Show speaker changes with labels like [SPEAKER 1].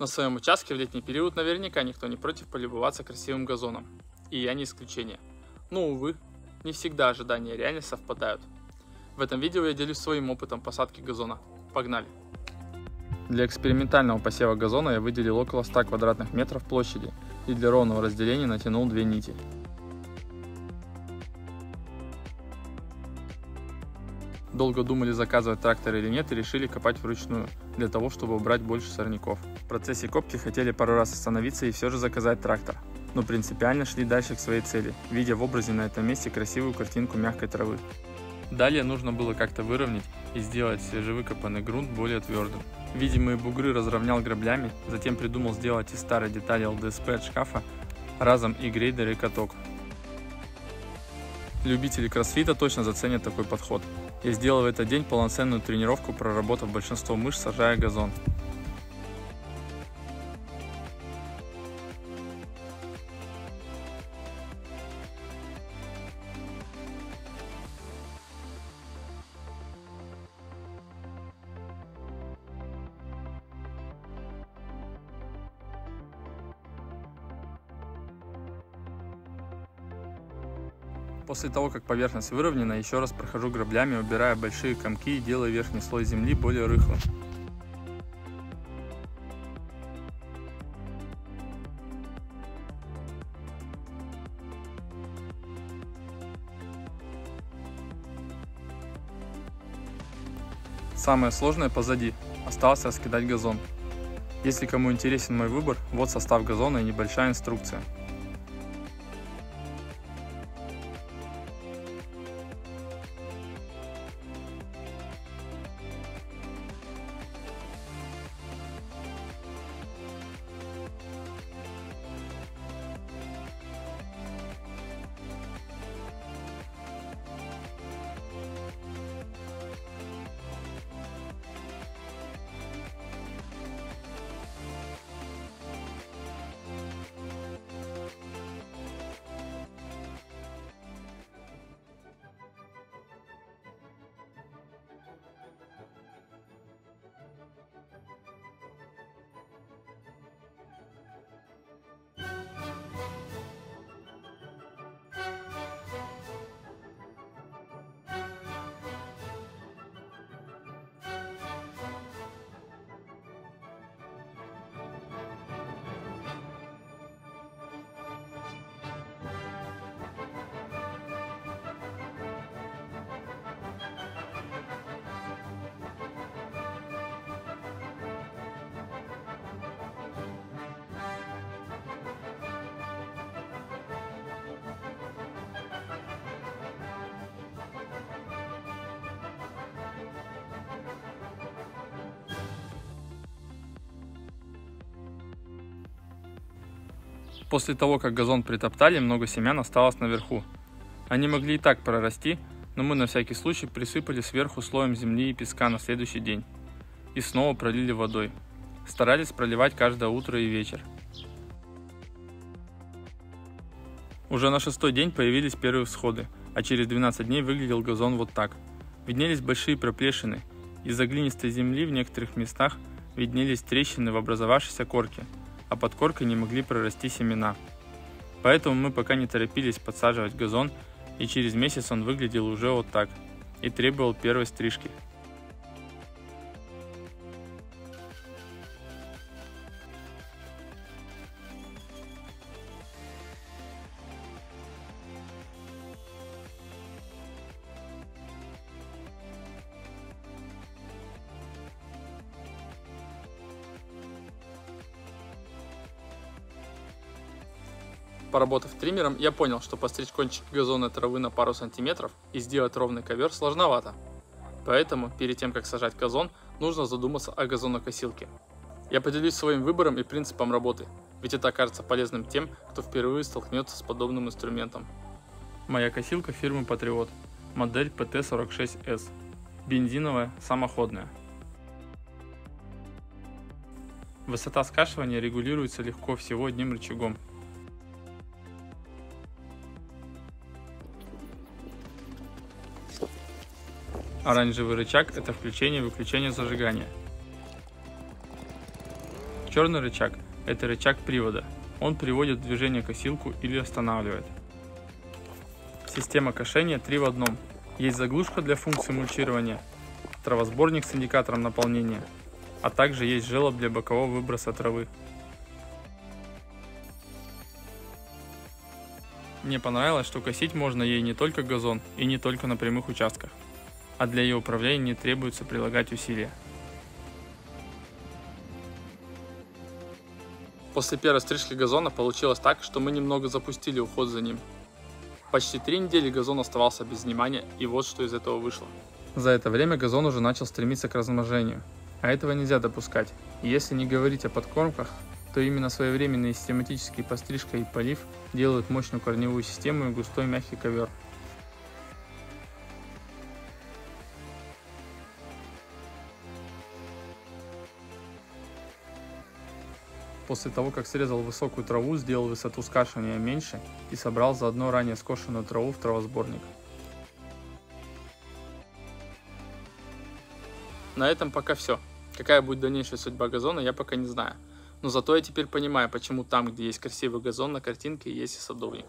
[SPEAKER 1] На своем участке в летний период наверняка никто не против полюбоваться красивым газоном. И я не исключение. Но, увы, не всегда ожидания и реальность совпадают. В этом видео я делюсь своим опытом посадки газона. Погнали! Для экспериментального посева газона я выделил около 100 квадратных метров площади и для ровного разделения натянул две нити. Долго думали заказывать трактор или нет и решили копать вручную, для того, чтобы убрать больше сорняков. В процессе копки хотели пару раз остановиться и все же заказать трактор, но принципиально шли дальше к своей цели, видя в образе на этом месте красивую картинку мягкой травы. Далее нужно было как-то выровнять и сделать свежевыкопанный грунт более твердым. Видимые бугры разровнял граблями, затем придумал сделать из старой детали ЛДСП от шкафа разом и грейдер и каток. Любители кроссфита точно заценят такой подход. Я сделал в этот день полноценную тренировку, проработав большинство мышц, сажая газон. После того, как поверхность выровнена, еще раз прохожу граблями, убирая большие комки и делая верхний слой земли более рыхлым. Самое сложное позади. Осталось раскидать газон. Если кому интересен мой выбор, вот состав газона и небольшая инструкция. После того, как газон притоптали, много семян осталось наверху. Они могли и так прорасти, но мы на всякий случай присыпали сверху слоем земли и песка на следующий день. И снова пролили водой. Старались проливать каждое утро и вечер. Уже на шестой день появились первые всходы, а через 12 дней выглядел газон вот так. Виднелись большие проплешины. Из-за глинистой земли в некоторых местах виднелись трещины в образовавшейся корке – а под коркой не могли прорасти семена. Поэтому мы пока не торопились подсаживать газон, и через месяц он выглядел уже вот так и требовал первой стрижки – Поработав триммером, я понял, что постричь кончик газонной травы на пару сантиметров и сделать ровный ковер сложновато. Поэтому, перед тем как сажать газон, нужно задуматься о газонокосилке. Я поделюсь своим выбором и принципом работы, ведь это окажется полезным тем, кто впервые столкнется с подобным инструментом. Моя косилка фирмы Patriot, модель PT46S, бензиновая, самоходная. Высота скашивания регулируется легко всего одним рычагом Оранжевый рычаг – это включение и выключение зажигания. Черный рычаг – это рычаг привода. Он приводит в движение косилку или останавливает. Система кошения 3 в одном. Есть заглушка для функции мульчирования, травосборник с индикатором наполнения, а также есть желоб для бокового выброса травы. Мне понравилось, что косить можно ей не только газон и не только на прямых участках, а для ее управления не требуется прилагать усилия. После первой стрижки газона получилось так, что мы немного запустили уход за ним. Почти три недели газон оставался без внимания, и вот что из этого вышло. За это время газон уже начал стремиться к размножению, а этого нельзя допускать. И если не говорить о подкормках, то именно своевременные систематические пострижка и полив делают мощную корневую систему и густой мягкий ковер. После того, как срезал высокую траву, сделал высоту скашивания меньше и собрал заодно ранее скошенную траву в травосборник. На этом пока все. Какая будет дальнейшая судьба газона, я пока не знаю. Но зато я теперь понимаю, почему там, где есть красивый газон на картинке, есть и садовник.